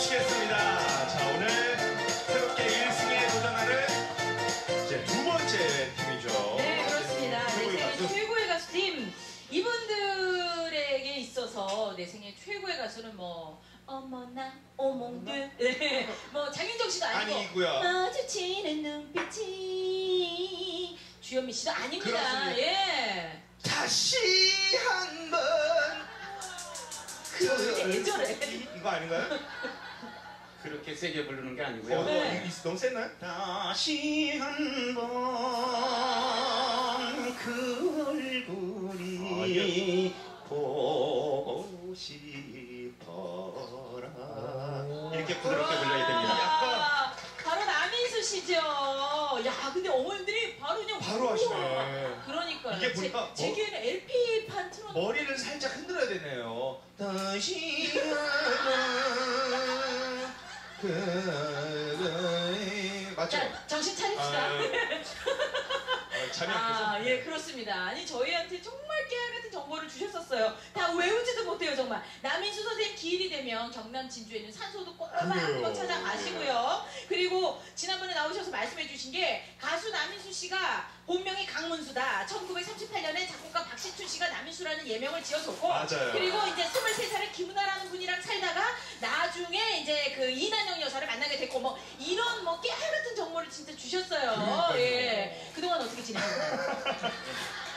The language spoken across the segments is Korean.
모시겠습니다. 자, 오늘 새롭게 1승에 도전하는 이제 두 번째 팀이죠. 네, 그렇습니다. 내 최고의 생애 가수. 최고의 가수팀. 이분들에게 있어서 내 생애 최고의 가수는 뭐, 어머나, 오몽들. 네, 뭐, 장윤정 씨도 아니고. 아니고요. 마주치는 눈빛이. 주현미 씨도 아닙니다. 그렇습니다. 예. 다시 한번 왜 저래? 이- 이거 아닌가요? 그렇게 세게 부르는 게 아니고요. 어, 네. 이- 너무 셌나요? 다시 한번 그 얼굴이 아, 이게- 보고 싶어라 이렇게 부드럽게 불러야 됩니다. 아, 바로 남인수 씨죠. 야, 근데 어머님들이 바로 그냥. 바로. 하시네. 그러니까요. 이게 보니까 제, 제 뭐- 기회는 LP판 틀어. 머리를 살짝 흔들어야 되네요. 다시 한 안 아. 예, 그렇습니다. 아니, 저희한테 정말 깨알 같은 정보를 주셨었어요. 다 외우지도 못해요, 정말. 남인수 선생님 기일이 되면 경남 진주에 있는 산소도 꼭. 한번 찾아가시고요. 그리고 지난번에 나오셔서 말씀해 주신 게 가수 남인수 씨가 본명이 강문수다. 1938년에 작곡가 박시춘 씨가 남인수라는 예명을 지어줬고 맞아요. 그리고 이제 23살에 김은아라는 분이랑 살다가 나중에 이제 그 이난영 여사를 만나게 됐고 뭐 이런 뭐 깨알 같은 정보를 진짜 주셨어요. 그러니까요. 예. 그동안 어떻게 지내셨나요?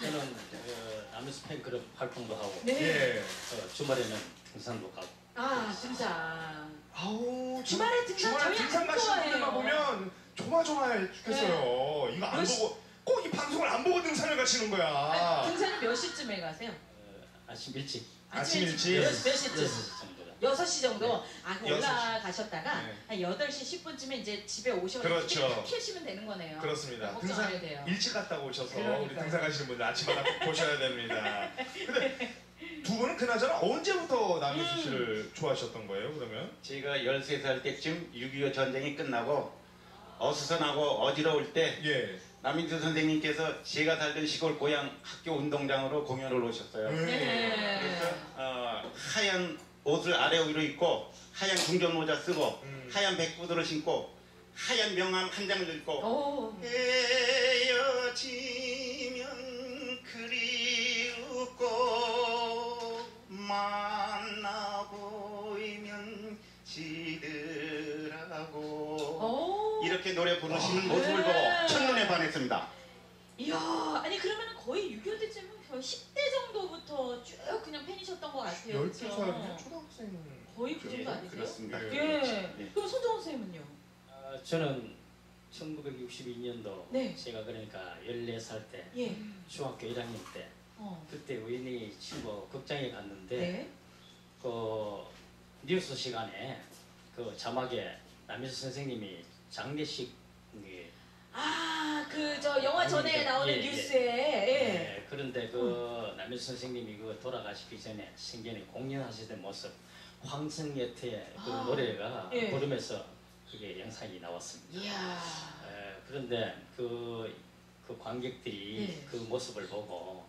저는 어, 남미스 팬클럽 활동도 하고 네. 예. 어, 주말에는 등산도 가고 아, 등산. 아우 주말에 등산 주말에 저희 등산 안 가시는 좋아해요. 분들만 보면 조마조마해 죽겠어요. 이거 안몇 시- 보고 꼭 이 방송을 안 보고 등산을 가시는 거야. 아, 등산은 몇 시쯤에 가세요? 어, 아침 일찍 아침 일찍. 몇, 몇 시쯤? 여섯 시 정도 가 6시 정도? 아, 그 여섯 시. 올라가셨다가 네. 한 8시 10분쯤에 이제 집에 오셔서 그렇죠. 켜시면 되는 거네요. 그렇습니다. 등산 돼요. 일찍 갔다 오셔서 그러니까요. 우리 등산 가시는 분들 아침마다 꼭 보셔야 됩니다. 근데 두 분은 그나저나 언제부터 남희수 음. 씨를 좋아하셨던 거예요? 그러면? 제가 13살 때쯤 6.25 전쟁이 끝나고 어수선하고 어지러울 때 예. 남인수 선생님께서 제가 살던 시골 고향 학교 운동장으로 공연을 오셨어요. 네. 그래서 어, 하얀 옷을 아래 위로 입고 하얀 궁전 모자 쓰고 음. 하얀 백구들을 신고 하얀 명함 한 장을 들고 오. 헤어지면 그리웠고 만나 보이면 지들하고 오. 이렇게 노래 부르시는 아, 모습을 네. 보고 첫눈에 반했습니다. 이야, 아니 그러면 거의 6.25 때쯤은 거의 10대 정도부터 쭉 그냥 팬이셨던 것 같아요. 12 살이면 그쵸? 초등학생. 거의 그 정도 아니세요? 그렇습니다. 예. 예. 예. 그럼 손정원 선생님은요? 어, 저는 1962년도 네. 제가 그러니까 14살 때 예. 중학교 1학년 때 어. 그때 우연히 친구 극장에 갔는데 네. 그 뉴스 시간에 그 자막에 남희수 선생님이 장례식 예, 아, 그 저 영화 전에 아닙니다. 나오는 예, 예. 뉴스에 예. 예, 그런데 그 남희수 선생님이 그 돌아가시기 전에 생전에 공연하시던 모습 황승예태의 그 아, 노래가 예. 부르면서 그게 영상이 나왔습니다. 이야. 예, 그런데 그, 그 관객들이 예. 그 모습을 보고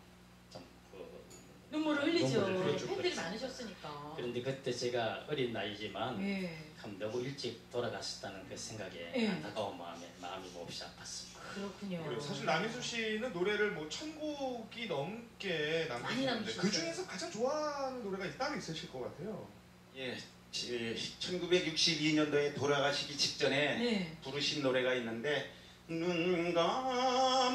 눈물을 흘리죠. 눈물을 흘리죠. 팬들이 그렇죠. 많으셨으니까. 그런데 그때 제가 어린 나이지만 예. 참 너무 일찍 돌아가셨다는 그 생각에 예. 안타까운 마음에 마음이 몹시 아팠습니다. 그렇군요. 그리고 사실 남희수 씨는 노래를 뭐 천곡이 넘게 많이 남기셨는데 남기셨어요. 그 중에서 가장 좋아하는 노래가 따로 있으실 것 같아요. 예, 1962년도에 돌아가시기 직전에 네. 부르신 노래가 있는데 눈 감아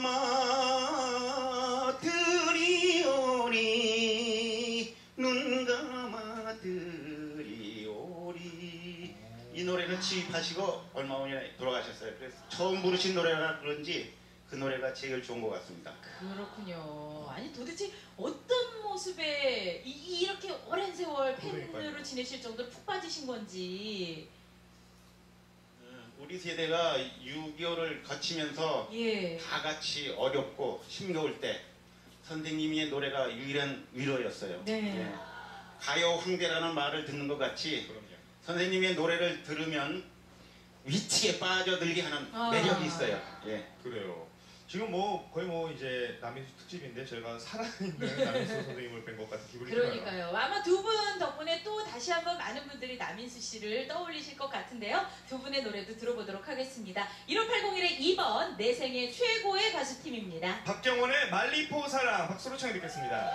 이 노래를 취입하시고 얼마 후에 돌아가셨어요. 그래서 처음 부르신 노래라 그런지 그 노래가 제일 좋은 것 같습니다. 그렇군요. 아니 도대체 어떤 모습에 이, 렇게 오랜 세월 팬으로. 지내실 정도로 푹 빠지신 건지. 어, 우리 세대가 6.25를 거치면서 예. 다 같이 어렵고 힘겨울 때 선생님의 노래가 유일한 위로였어요. 네. 예. 가요 황대라는 말을 듣는 것 같이 그럼요. 선생님의 노래를 들으면 위치에 빠져들게 하는 아. 매력이 있어요. 예. 그래요. 지금 뭐 거의 뭐 이제 남인수 특집인데 저희가 살아있는 남인수 선생님을 뵌 것 같은 기분이 들어요. 그러니까요. 아마 두 분 덕분에 또 다시 한번 많은 분들이 남인수 씨를 떠올리실 것 같은데요. 두 분의 노래도 들어보도록 하겠습니다. 15801의 2번 내 생애 최고의 가수팀입니다. 박경원의 말리포 사랑 박수로 청해 듣겠습니다.